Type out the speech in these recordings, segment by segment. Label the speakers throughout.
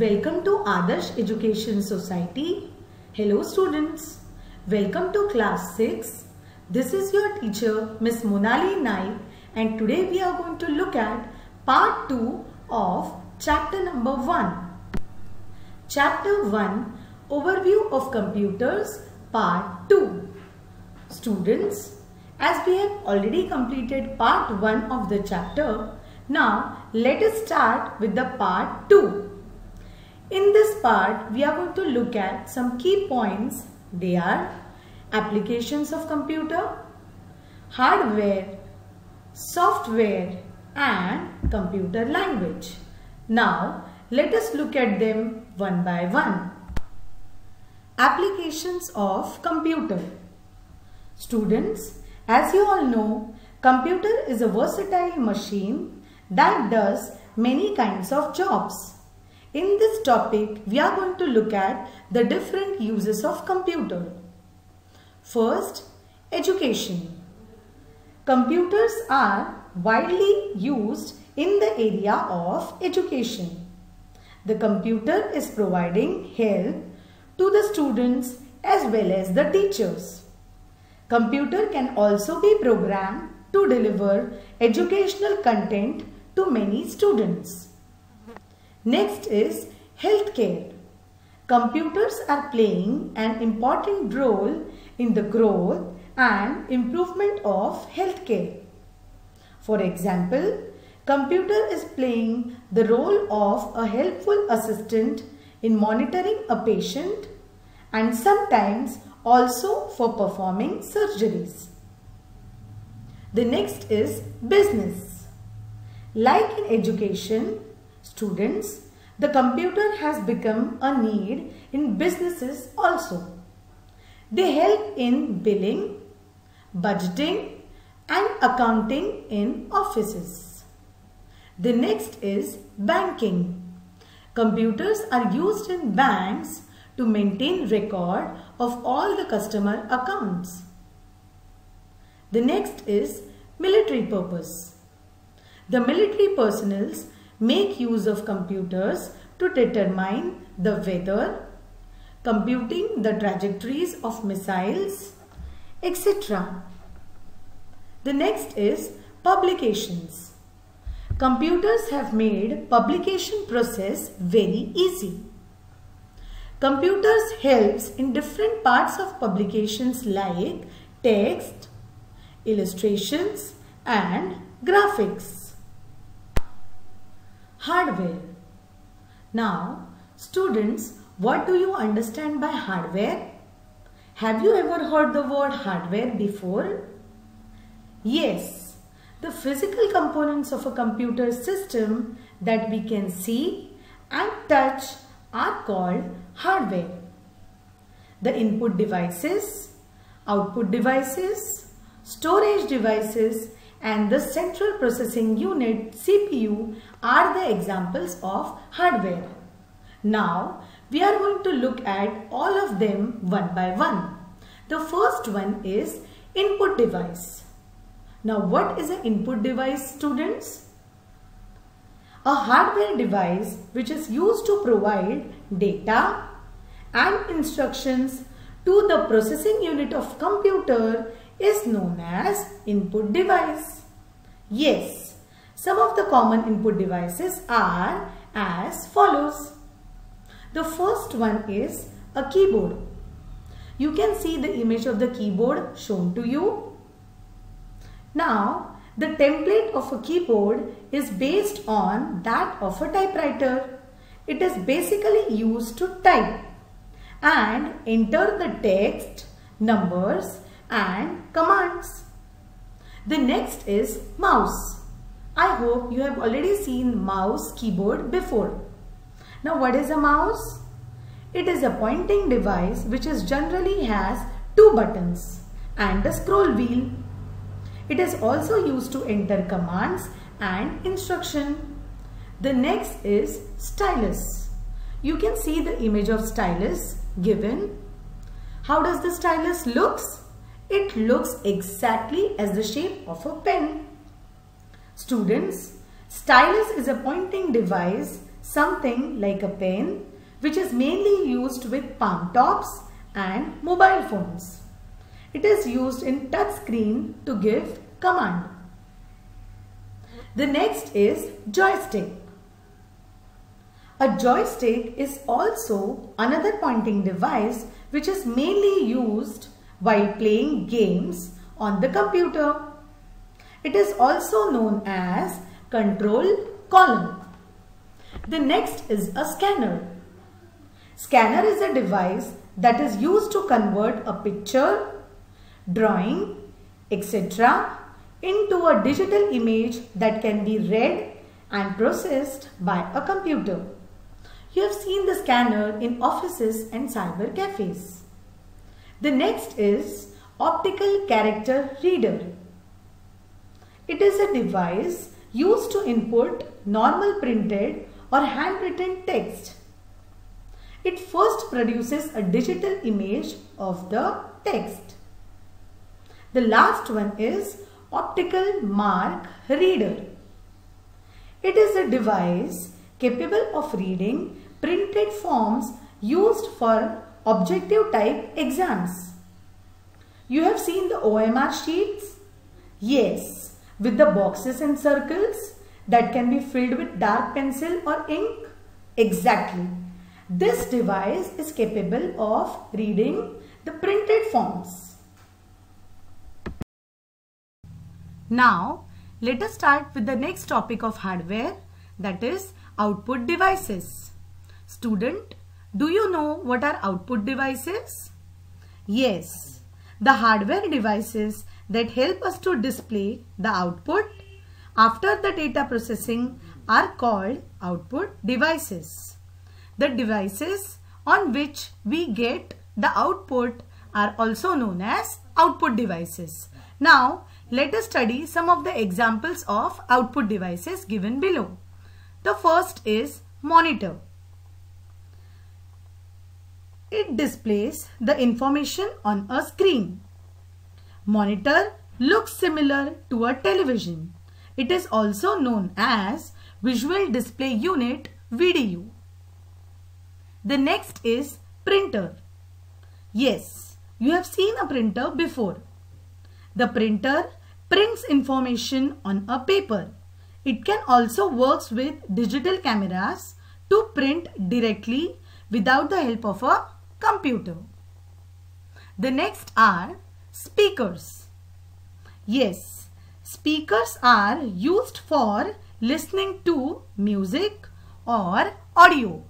Speaker 1: Welcome to Adarsh Education Society. Hello students. Welcome to class 6. This is your teacher Miss Monali Naik and today we are going to look at part 2 of chapter number 1. Chapter 1 Overview of Computers part 2. Students, as we have already completed part 1 of the chapter, now let us start with the part 2. In this part, we are going to look at some key points. They are applications of computer, hardware, software and computer language. Now, let us look at them one by one. Applications of computer. Students, as you all know, computer is a versatile machine that does many kinds of jobs. In this topic, we are going to look at the different uses of computer. First, education. Computers are widely used in the area of education. The computer is providing help to the students as well as the teachers. Computer can also be programmed to deliver educational content to many students. Next is healthcare. Computers are playing an important role in the growth and improvement of healthcare. For example, computer is playing the role of a helpful assistant in monitoring a patient and sometimes also for performing surgeries. The next is business. Like in education, students, the computer has become a need in businesses also. They help in billing, budgeting and accounting in offices. The next is banking. Computers are used in banks to maintain record of all the customer accounts. The next is military purpose. The military personnel make use of computers to determine the weather, computing the trajectories of missiles, etc. The next is publications. Computers have made publication process very easy. Computers helps in different parts of publications like text, illustrations and graphics. Hardware. Now, students, what do you understand by hardware? Have you ever heard the word hardware before? Yes, the physical components of a computer system that we can see and touch are called hardware. The input devices, output devices, storage devices and the central processing unit CPU are the examples of hardware. Now we are going to look at all of them one by one. The first one is input device. Now what is an input device students? A hardware device which is used to provide data and instructions to the processing unit of computer is known as input device. Yes, some of the common input devices are as follows. The first one is a keyboard. You can see the image of the keyboard shown to you. Now, the template of a keyboard is based on that of a typewriter. It is basically used to type and enter the text, numbers and commands. The next is mouse. I hope you have already seen mouse keyboard before. Now what is a mouse? It is a pointing device which is generally has two buttons and a scroll wheel. It is also used to enter commands and instruction. The next is stylus. You can see the image of stylus given. How does the stylus looks? It looks exactly as the shape of a pen. Students, stylus is a pointing device something like a pen which is mainly used with palm tops and mobile phones. It is used in touch screen to give command. The next is joystick. A joystick is also another pointing device which is mainly used while playing games on the computer. It is also known as control column. The next is a scanner. Scanner is a device that is used to convert a picture, drawing, etc. into a digital image that can be read and processed by a computer. You have seen the scanner in offices and cyber cafes. The next is optical character reader. It is a device used to input normal printed or handwritten text. It first produces a digital image of the text. The last one is optical mark reader. It is a device capable of reading printed forms used for objective type exams. You have seen the OMR sheets? Yes, with the boxes and circles that can be filled with dark pencil or ink? Exactly. This device is capable of reading the printed forms. Now, let us start with the next topic of hardware that is output devices. Student, do you know what are output devices? Yes, the hardware devices that help us to display the output after the data processing are called output devices. The devices on which we get the output are also known as output devices. Now, let us study some of the examples of output devices given below. The first is monitor. It displays the information on a screen. Monitor looks similar to a television. It is also known as Visual Display Unit VDU. The next is printer. Yes, you have seen a printer before. The printer prints information on a paper. It can also works with digital cameras to print directly without the help of a computer. The next are speakers. Yes, speakers are used for listening to music or audio.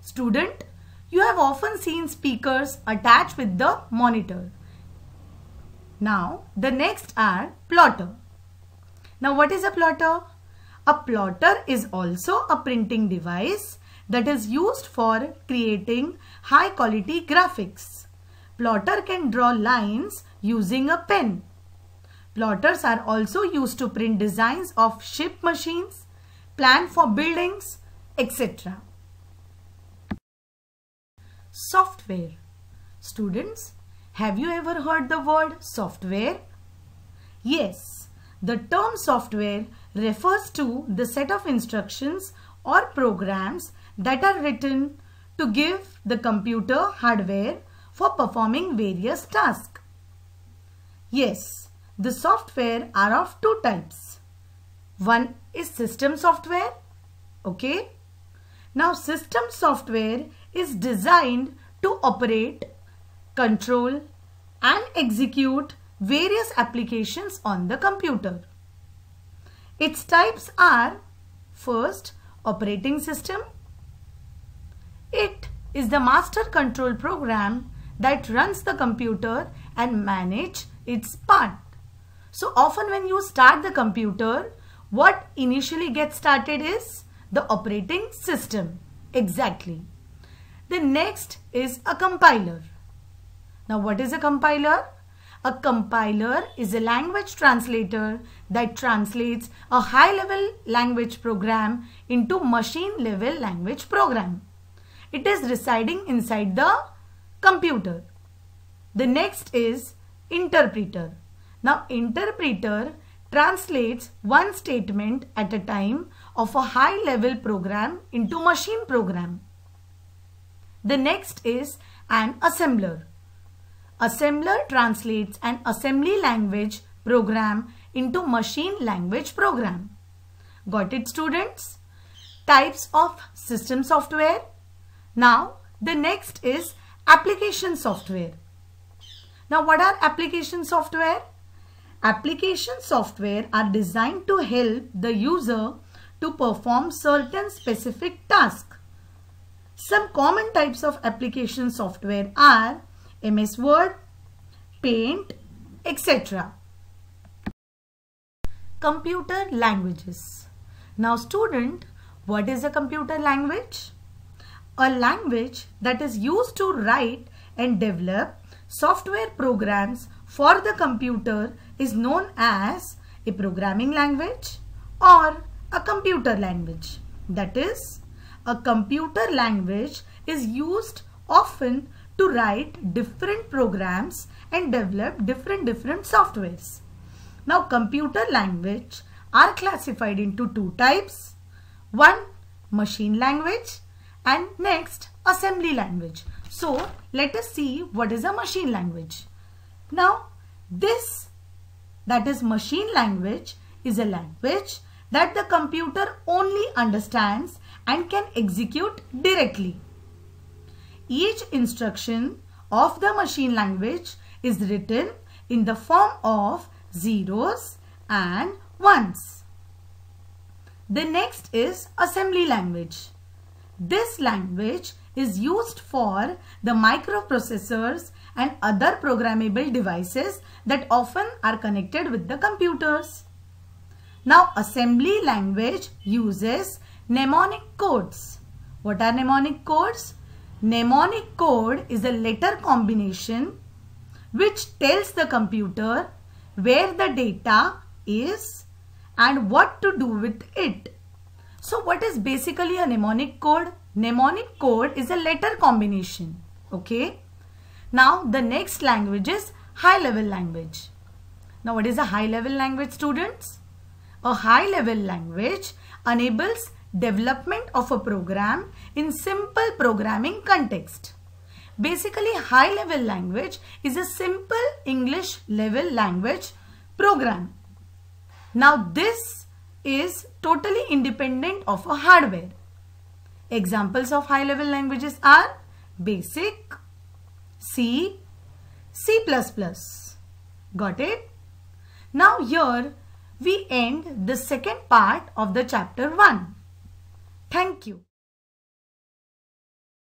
Speaker 1: Student, you have often seen speakers attached with the monitor. Now, the next are plotter. Now, what is a plotter? A plotter is also a printing device that is used for creating high quality graphics. Plotter can draw lines using a pen. Plotters are also used to print designs of ship machines, plan for buildings, etc. Software. Students, have you ever heard the word software? Yes, the term software refers to the set of instructions or programs that are written to give the computer hardware for performing various tasks. Yes, the software are of two types. One is system software. Okay. Now system software is designed to operate, control and execute various applications on the computer. Its types are first operating system it is the master control program that runs the computer and manage its part. So often when you start the computer, what initially gets started is the operating system. Exactly. The next is a compiler. Now what is a compiler? A compiler is a language translator that translates a high level language program into machine level language program. It is residing inside the computer. The next is interpreter. Now interpreter translates one statement at a time of a high level program into machine program. The next is an assembler. Assembler translates an assembly language program into machine language program. Got it students? Types of system software. Now the next is application software. Now what are application software? Application software are designed to help the user to perform certain specific tasks. Some common types of application software are MS Word, Paint, etc. Computer languages. Now student, what is a computer language? A language that is used to write and develop software programs for the computer is known as a programming language or a computer language. That is, a computer language is used often to write different programs and develop different different softwares. Now computer language are classified into two types. One machine language and next assembly language. So let us see what is a machine language. Now this that is machine language is a language that the computer only understands and can execute directly. Each instruction of the machine language is written in the form of zeros and ones. The next is assembly language. This language is used for the microprocessors and other programmable devices that often are connected with the computers. Now assembly language uses mnemonic codes. What are mnemonic codes? Mnemonic code is a letter combination which tells the computer where the data is and what to do with it. So what is basically a mnemonic code? Mnemonic code is a letter combination. Okay. Now the next language is high level language. Now what is a high level language students? A high level language enables development of a program in simple programming context. Basically, high level language is a simple English level language program. Now, this is totally independent of a hardware. Examples of high level languages are Basic, C, C++. Got it? Now here we end the second part of the chapter 1. Thank you.